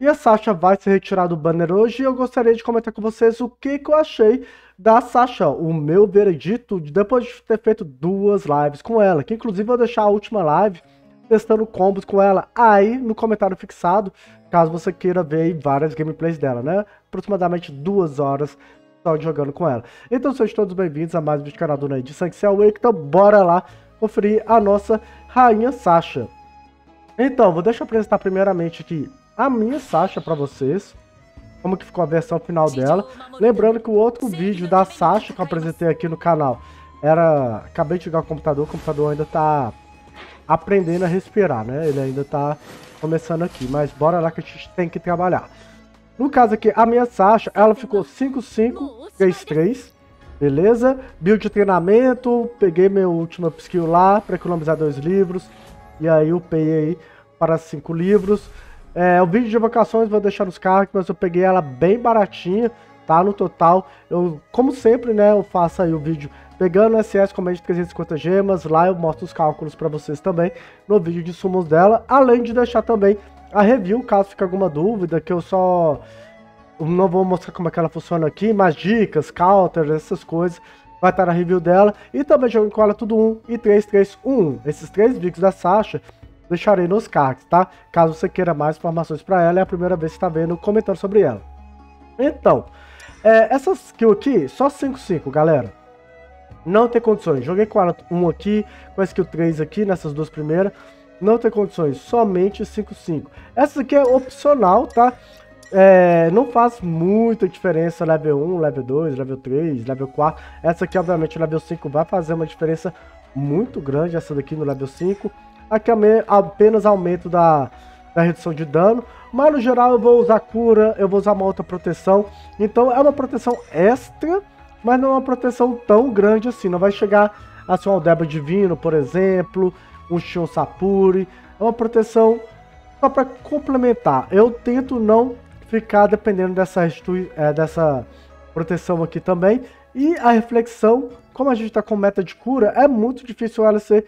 E a Sasha vai se retirar do banner hoje e eu gostaria de comentar com vocês o que, que eu achei da Sasha, o meu veredito, depois de ter feito duas lives com ela, que inclusive eu vou deixar a última live testando combos com ela aí no comentário fixado, caso você queira ver várias gameplays dela, né? Aproximadamente duas horas só jogando com ela. Então sejam todos bem-vindos a mais um vídeo do canal do Ney de Sancel Wake, então bora lá conferir a nossa rainha Sasha. Então, vou deixar apresentar primeiramente aqui a minha Sasha para vocês, como que ficou a versão final dela. Lembrando que o outro vídeo da Sasha que eu apresentei aqui no canal era... Acabei de ligar o computador, o computador ainda tá aprendendo a respirar, né? Ele ainda tá começando aqui, mas bora lá que a gente tem que trabalhar. No caso aqui, a minha Sasha, ela ficou 5-5-3-3, beleza? Build de treinamento, peguei meu último skill lá para economizar dois livros, e aí upei aí para cinco livros. É, o vídeo de evocações vou deixar nos carros, mas eu peguei ela bem baratinha, tá? No total, eu, como sempre, né, eu faço aí o vídeo pegando o SS com mais de 350 gemas, lá eu mostro os cálculos para vocês também no vídeo de sumos dela, além de deixar também a review, caso fique alguma dúvida, que eu só não vou mostrar como é que ela funciona aqui, mas dicas, counters, essas coisas, vai estar na review dela, e também jogo com ela tudo 1 e 3, 3, 1, esses três vídeos da Sasha, deixarei nos cards, tá? Caso você queira mais informações para ela, é a primeira vez que está vendo comentando sobre ela. Então, é, essa skill aqui, só 5-5, galera não tem condições. Joguei com ela 1 aqui, com a skill 3 aqui, nessas duas primeiras. Não tem condições, somente 5-5. Essa aqui é opcional, tá? É, não faz muita diferença level 1, level 2, level 3, level 4. Essa aqui, obviamente, level 5 vai fazer uma diferença muito grande, essa daqui no level 5. Aqui apenas aumento da, da redução de dano. Mas no geral eu vou usar cura, eu vou usar uma outra proteção. Então é uma proteção extra mas não é uma proteção tão grande assim. Não vai chegar a ser um Aldeba Divino, por exemplo, um Shion Sapuri. É uma proteção só para complementar. Eu tento não ficar dependendo dessa, é, dessa proteção aqui também. E a reflexão, como a gente está com meta de cura, é muito difícil ela ser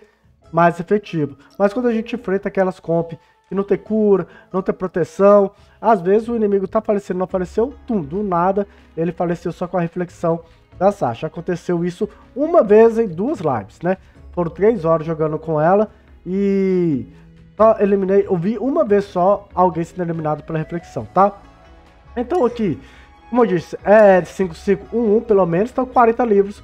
mais efetiva. Mas quando a gente enfrenta aquelas comp que não tem cura, não tem proteção, às vezes o inimigo tá falecendo, não faleceu, tum, do nada, ele faleceu só com a reflexão da Sasha. Aconteceu isso uma vez em duas lives, né? Foram três horas jogando com ela e só eliminei, eu vi uma vez só alguém sendo eliminado pela reflexão, tá? Então aqui, como eu disse, é 5511 pelo menos, então 40 livros,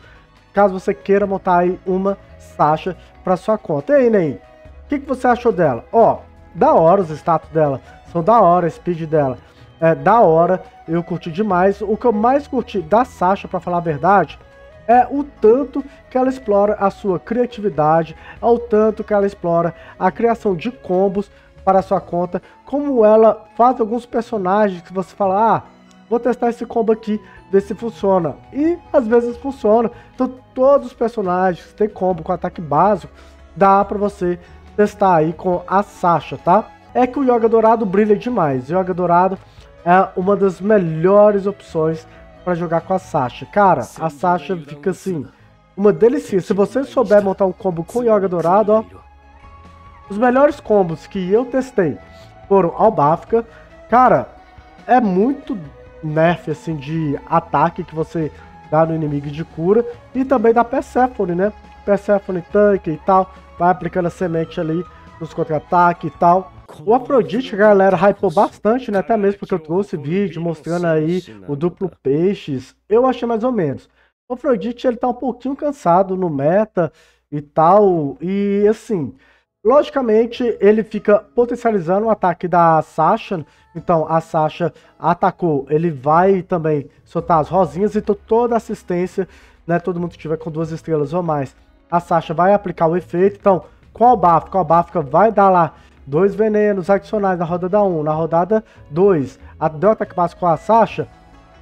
caso você queira montar aí uma Sasha para sua conta. E aí, Ney, o que, que você achou dela? Ó, da hora os status dela, são da hora a speed dela é da hora, eu curti demais. O que eu mais curti da Sasha, para falar a verdade, é o tanto que ela explora a sua criatividade, é o tanto que ela explora a criação de combos para a sua conta, como ela faz alguns personagens que você fala, ah, vou testar esse combo aqui, ver se funciona. E às vezes funciona. Então todos os personagens que tem combo com ataque básico, dá para você testar aí com a Sasha, tá? É que o Yoga Dourado brilha demais. O Yoga Dourado é uma das melhores opções para jogar com a Sasha. Cara, a Sasha fica assim, uma delícia. Se você souber montar um combo com Yoga Dourado, ó, os melhores combos que eu testei foram Albafka. Cara, é muito nerf assim de ataque que você dá no inimigo de cura e também da Persephone, né? Persephone tanque e tal, vai aplicando a semente ali nos contra-ataques e tal. O Afrodite, galera hypou bastante, né? Até mesmo porque eu trouxe vídeo mostrando aí o duplo peixes. Eu achei mais ou menos. O Afrodite, ele tá um pouquinho cansado no meta e tal. E assim, logicamente, ele fica potencializando o ataque da Sasha. Então, a Sasha atacou, ele vai também soltar as rosinhas. Então, toda assistência, né? Todo mundo que tiver com duas estrelas ou mais, a Sasha vai aplicar o efeito. Então, qual Bafka? Qual Bafka vai dar lá dois venenos adicionais na rodada 1. Na rodada 2, deu ataque básico com a Sasha,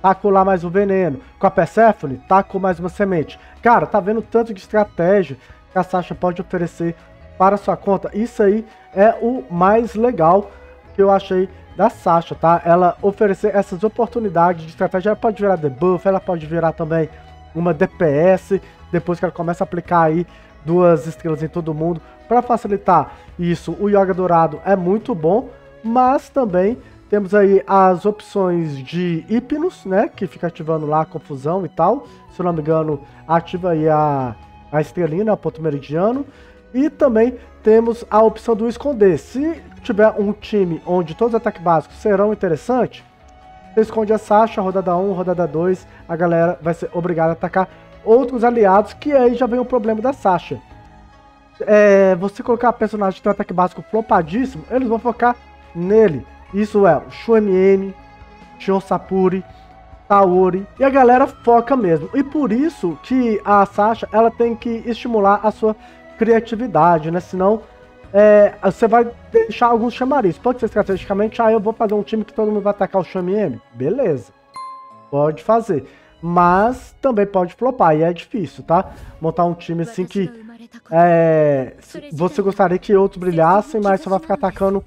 tacou lá mais um veneno. Com a Persephone, tacou mais uma semente. Cara, tá vendo tanto de estratégia que a Sasha pode oferecer para sua conta? Isso aí é o mais legal que eu achei da Sasha, tá? Ela oferecer essas oportunidades de estratégia, ela pode virar debuff, ela pode virar também uma DPS, depois que ela começa a aplicar aí duas estrelas em todo mundo. Para facilitar isso, o Yoga Dourado é muito bom, mas também temos aí as opções de hipnos, né? Que fica ativando lá a confusão e tal. Se eu não me engano, ativa aí a, a estrelinha, né, o ponto meridiano. E também temos a opção do esconder. Se tiver um time onde todos os ataques básicos serão interessantes, você esconde a Sasha, rodada 1, rodada 2, a galera vai ser obrigada a atacar outros aliados, que aí já vem o problema da Sasha. É, você colocar personagem que tem um ataque básico flopadíssimo, eles vão focar nele. Isso é o Shuemien, Shiosapuri, Taori, e a galera foca mesmo. E por isso que a Sasha ela tem que estimular a sua criatividade, né? Senão é, você vai deixar alguns chamarizos. Pode ser estrategicamente, ah, eu vou fazer um time que todo mundo vai atacar o Shami Beleza. Pode fazer. Mas também pode flopar, e é difícil, tá? Montar um time assim que é, você gostaria que outros brilhassem, mas você vai ficar atacando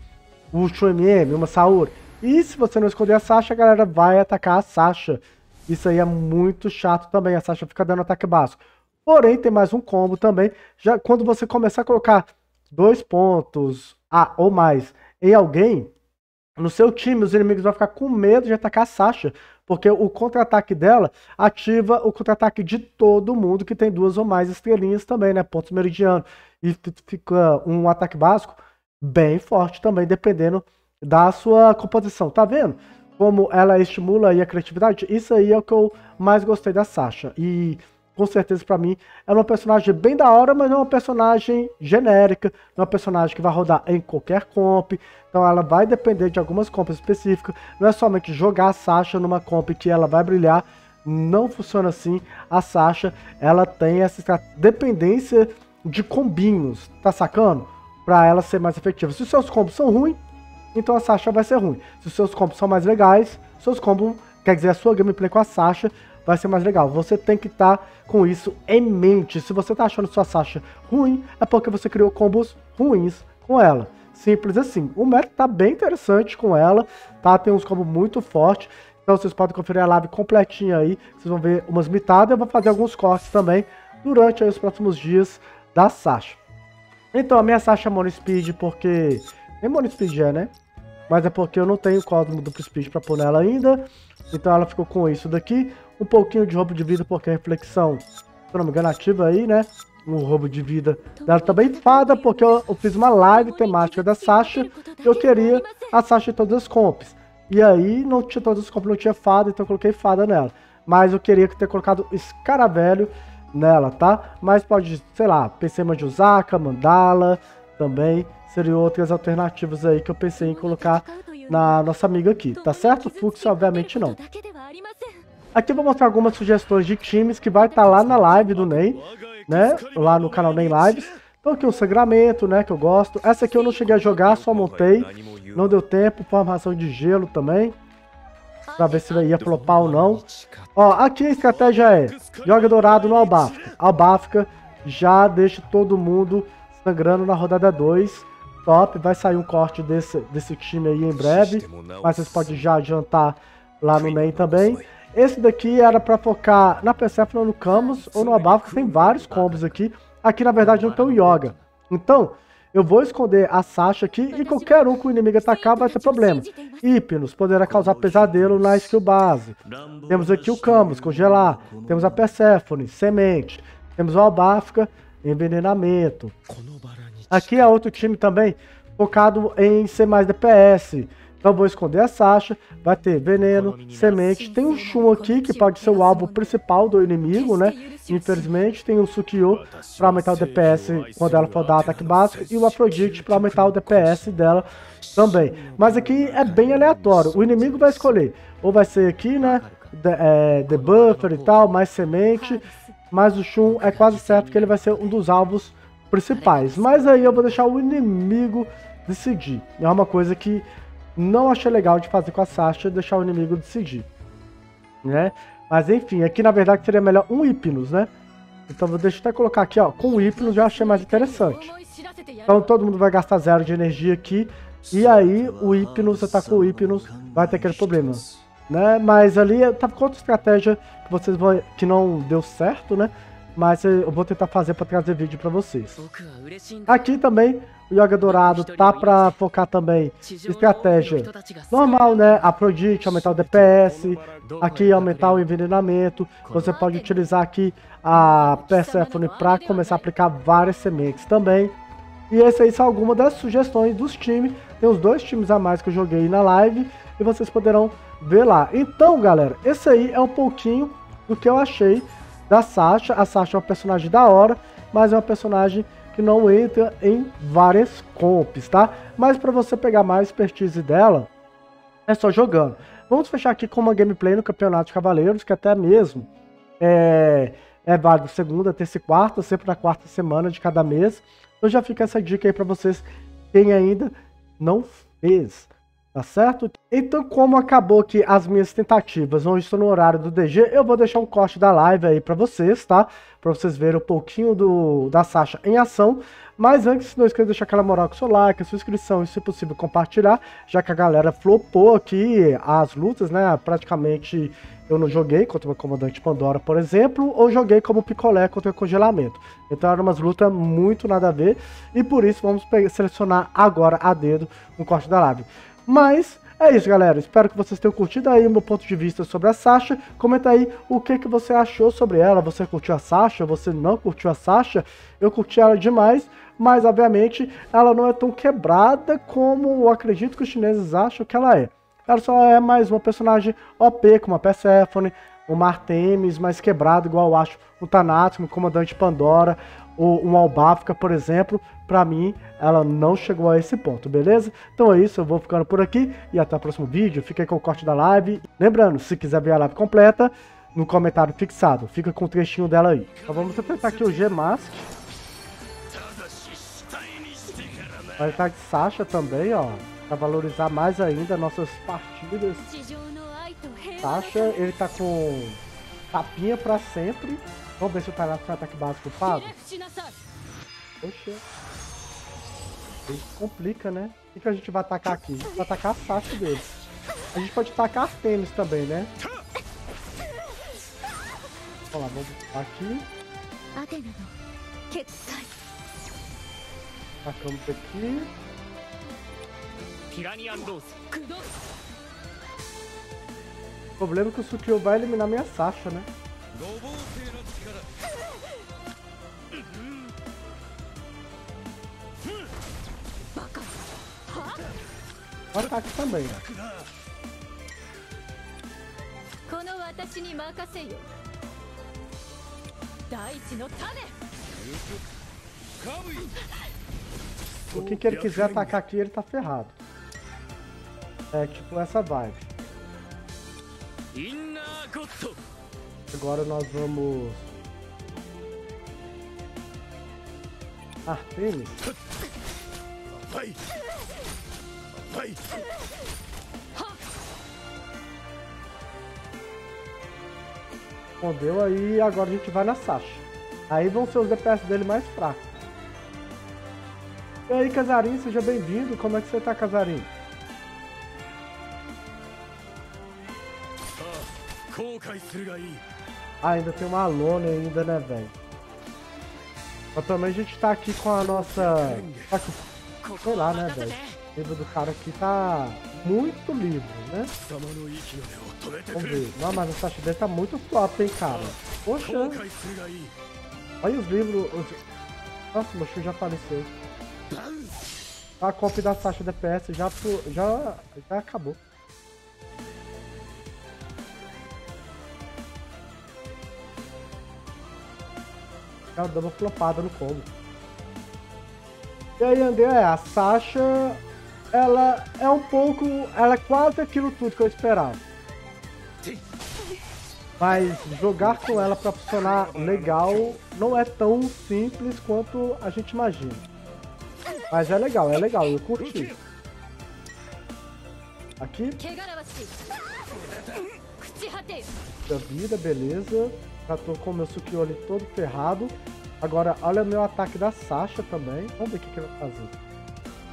o Shumi, uma Saori. E se você não esconder a Sasha, a galera vai atacar a Sasha. Isso aí é muito chato também, a Sasha fica dando ataque básico. Porém, tem mais um combo também. Já quando você começar a colocar dois pontos a, ou mais em alguém, no seu time, os inimigos vão ficar com medo de atacar a Sasha, porque o contra-ataque dela ativa o contra-ataque de todo mundo que tem duas ou mais estrelinhas também, né? Pontos meridianos. E fica um ataque básico bem forte também, dependendo da sua composição. Tá vendo? Como ela estimula a criatividade? Isso aí é o que eu mais gostei da Sasha. E com certeza para mim é uma personagem bem da hora, mas é uma personagem genérica, não é uma personagem que vai rodar em qualquer comp, então ela vai depender de algumas comps específicas, não é somente jogar a Sasha numa comp que ela vai brilhar, não funciona assim, a Sasha ela tem essa dependência de combinhos, tá sacando? Para ela ser mais efetiva. Se os seus combos são ruins, então a Sasha vai ser ruim. Se os seus combos são mais legais, seus combos, quer dizer, a sua gameplay com a Sasha vai ser mais legal. Você tem que estar tá com isso em mente. Se você está achando sua Sasha ruim, é porque você criou combos ruins com ela. Simples assim. O método tá bem interessante com ela, tá? Tem uns combos muito fortes. Então vocês podem conferir a live completinha aí. Vocês vão ver umas mitadas. Eu vou fazer alguns cortes também durante os próximos dias da Sasha. Então, a minha Sasha é Mono Speed, porque... Nem Mono Speed é, né? Mas é porque eu não tenho código duplo speed pra pôr nela ainda. Então ela ficou com isso daqui um pouquinho de roubo de vida, porque a reflexão, se não me engano, ativa aí, né? Um roubo de vida dela também. Fada, porque eu, eu, fiz uma live temática da Sasha. Eu queria a Sasha em todas as comps. E aí não tinha todas as comps, não tinha fada, então eu coloquei fada nela. Mas eu queria ter colocado escaravelho nela, tá? Mas pode, sei lá, pensei em Manjusaka, Mandala também. Seriam outras alternativas aí que eu pensei em colocar na nossa amiga aqui, tá certo? Fux, obviamente, não. Aqui eu vou mostrar algumas sugestões de times que vai estar tá lá na live do Ney, né? Lá no canal Ney Lives. Então aqui o Sangramento, né? Que eu gosto. Essa aqui eu não cheguei a jogar, só montei. Não deu tempo. Formação de gelo também. Pra ver se ia flopar ou não. Ó, aqui a estratégia é: joga dourado no Albafka. Albafka já deixa todo mundo sangrando na rodada 2. Top, vai sair um corte desse, desse time aí em breve. Mas vocês podem já adiantar lá no NEM também. Esse daqui era para focar na Persephone, no Camus ou no Abafo, tem vários combos aqui. Aqui, na verdade, não tem o Yoga. Então, eu vou esconder a Sasha aqui e qualquer um que o inimigo atacar vai ter problema. Hipnos poderá causar pesadelo na skill base. Temos aqui o Camus, congelar. Temos a Persephone, semente. Temos o Albafka, envenenamento. Aqui é outro time também focado em ser mais DPS. Então vou esconder a Sasha, vai ter veneno, semente, tem o Shun aqui, que pode ser o alvo principal do inimigo, né? Infelizmente, tem o Sukio para aumentar o DPS quando ela for dar ataque básico, e o Aphrodite para aumentar o DPS dela também. Mas aqui é bem aleatório, o inimigo vai escolher, ou vai ser aqui, né? The, é, The Buffer e tal, mais semente, mas o Shun é quase certo que ele vai ser um dos alvos principais. Mas aí eu vou deixar o inimigo decidir. É uma coisa que não achei legal de fazer com a Sasha deixar o inimigo decidir. Né? Mas enfim, aqui na verdade seria melhor um Hipnos, né? Então vou deixar até colocar aqui, ó. Com o Hipnos eu achei mais interessante. Então todo mundo vai gastar zero de energia aqui. E aí o Hipnos, você tá com o Hipnos, vai ter aquele problema. Né? Mas ali tava com outra estratégia que vocês vão. que não deu certo, né? Mas eu vou tentar fazer para trazer vídeo para vocês. Aqui também O Yoga Dourado tá pra focar também estratégia normal, né? A Prodigy, aumentar o DPS, aqui aumentar o envenenamento. Você pode utilizar aqui a Persephone para começar a aplicar várias sementes também. E essas aí são algumas das sugestões dos times. Tem os dois times a mais que eu joguei na live e vocês poderão ver lá. Então, galera, esse aí é um pouquinho do que eu achei da Sasha. A Sasha é uma personagem da hora, mas é uma personagem que não entra em várias comps, tá? Mas para você pegar mais expertise dela, é só jogando. Vamos fechar aqui com uma gameplay no Campeonato de Cavaleiros, que até mesmo é, é válido segunda, terça e quarta, sempre na quarta semana de cada mês. Então já fica essa dica aí para vocês, quem ainda não fez. Tá certo? Então, como acabou aqui as minhas tentativas, não estou no horário do DG, eu vou deixar um corte da live aí para vocês, tá? Para vocês verem um pouquinho do, da Sasha em ação. Mas antes, não esqueça de deixar aquela moral com o seu like, a sua inscrição e, se possível, compartilhar, já que a galera flopou aqui as lutas, né? Praticamente eu não joguei contra o comandante Pandora, por exemplo, ou joguei como picolé contra o congelamento. Então eram umas lutas muito nada a ver, e por isso vamos selecionar agora a dedo no corte da live. Mas é isso, galera. Espero que vocês tenham curtido aí o meu ponto de vista sobre a Sasha. Comenta aí o que, que você achou sobre ela. Você curtiu a Sasha? Você não curtiu a Sasha? Eu curti ela demais, mas obviamente ela não é tão quebrada como eu acredito que os chineses acham que ela é. Ela só é mais uma personagem OP, como a Persephone, o Artemis mais quebrado, igual eu acho o Thanatos, o Comandante Pandora, um Albafka, por exemplo, para mim ela não chegou a esse ponto, beleza? Então é isso, eu vou ficando por aqui e até o próximo vídeo. Fica aí com o corte da live. Lembrando, se quiser ver a live completa, no comentário fixado, fica com o trechinho dela aí. Então vamos apertar aqui o G-Mask. Vai estar de Sasha também, ó, para valorizar mais ainda nossas partidas. Sasha, ele tá com tapinha para sempre. Vamos ver se o Tarato tem ataque básico pago. Poxa. Ele complica, né? O que, a gente vai atacar aqui? Vai atacar a Sasha dele. A gente pode atacar as tênis também, né? Vamos lá, vamos aqui. Atacamos aqui. O problema é que o Sukio vai eliminar minha Sasha, né? O ataque também, ó. O que, que ele quiser atacar aqui, ele tá ferrado. É tipo essa vibe. Agora nós vamos... Artemis. Respondeu aí, agora a gente vai na Sasha. Aí vão ser os DPS dele mais fracos. E aí, Casarinho, seja bem-vindo. Como é que você tá, Casarinho? Ah, ainda tem uma lona ainda, né, velho? Mas também a gente tá aqui com a nossa... Sei lá, né, velho? O livro do cara aqui tá muito livre, né? Vamos ver. Não, mas essa taxa dele tá muito top, hein, cara. Poxa. Olha os livros. Os... Nossa, meu show já apareceu. A cópia da taxa DPS já, já, já acabou. Ela deu uma flopada no combo. E aí, André, a Sasha, ela é um pouco, ela é quase aquilo tudo que eu esperava. Mas jogar com ela para funcionar legal não é tão simples quanto a gente imagina. Mas é legal, é legal, eu curti. Aqui. Da vida, beleza. Tratou com o meu Sukioli todo ferrado. Agora, olha o meu ataque da Sasha também. Vamos ver o que, que ele vai fazer.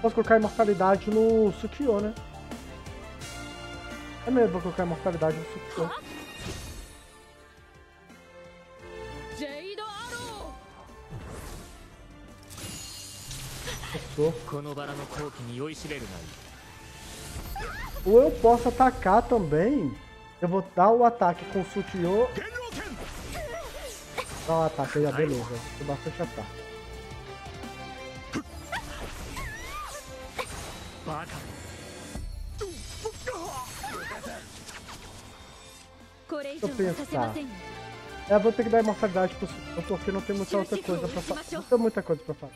Posso colocar imortalidade no Sukiyo, né? É mesmo, vou colocar imortalidade no Sukiyo. Ou eu posso atacar também. Eu vou dar o ataque com o Sutiyo Dá tá ataque aí, beleza. Tem bastante ataque. Deixa eu pensar. É, vou ter que dar imortalidade pro Sultan, porque não tem muita outra coisa pra fazer. Não tem muita coisa pra fazer.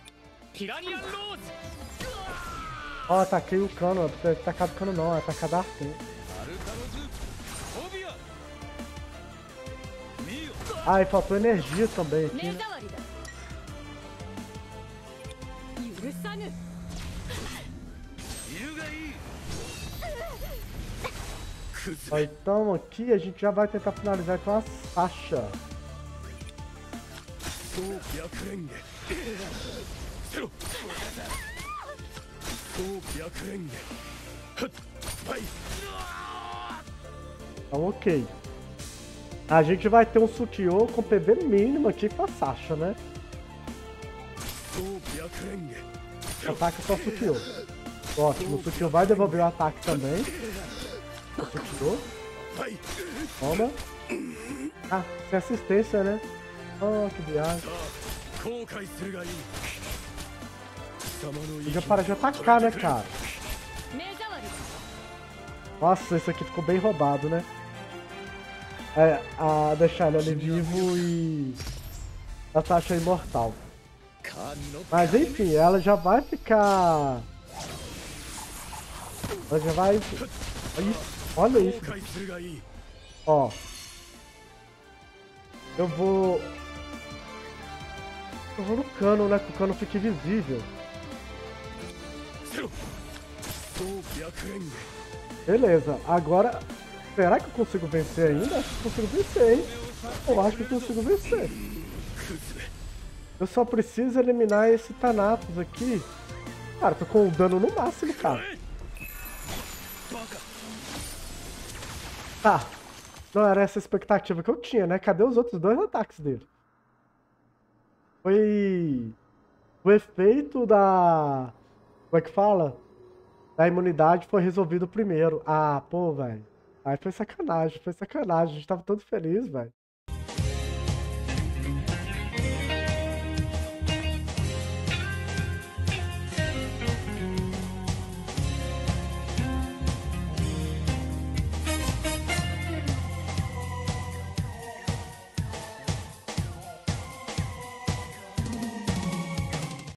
Ó, oh, ataquei o cano, atacar tá, tá o cano não, é atacado a arte Ah, e faltou energia também aqui, né? Então aqui a gente já vai tentar finalizar com a Sasha. Então, ok. A gente vai ter um sutiô com PV mínimo, tipo a Sasha, né? Ataque só sutiô. Ótimo, o sutiô vai devolver o ataque também. O sutiô. Toma. Ah, sem assistência, né? Oh, que viagem. Já para de atacar, né, cara? Nossa, isso aqui ficou bem roubado, né? É, a deixar ele vivo e a Sasha é imortal. Mas enfim, ela já vai ficar... Ela já vai... Olha isso. Ó. Eu vou... Eu vou no cano, né? Que o cano fique visível. Beleza, agora será que eu consigo vencer ainda? Acho que consigo vencer, hein? Eu acho que eu consigo vencer. Eu só preciso eliminar esse Thanatos aqui. Cara, tô com o dano no máximo, cara. Tá. Não era essa a expectativa que eu tinha, né? Cadê os outros dois ataques dele? Foi... O efeito da... Como é que fala? Da imunidade foi resolvido primeiro. Ah, pô, velho. Aí foi sacanagem, foi sacanagem. A gente tava todo feliz, velho.